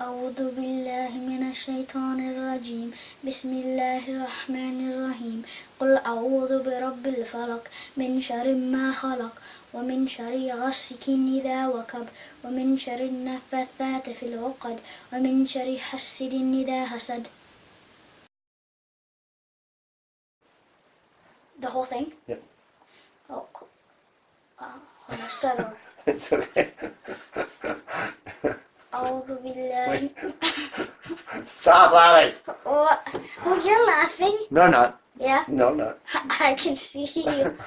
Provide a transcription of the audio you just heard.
أعوذ بالله من الشيطان الرجيم بسم الله الرحمن الرحيم قل أعوذ برب الفلق من شر ما خلق ومن شر غسق إذا وكب ومن شر النفاثات في العقد ومن شر حسد إذا حسد The whole thing? Yep. Oh, cool. Uh, start over. It's okay. أعوذ بالله Stop laughing. What? Oh, you're laughing? No, not. Yeah, No, not. I can see you.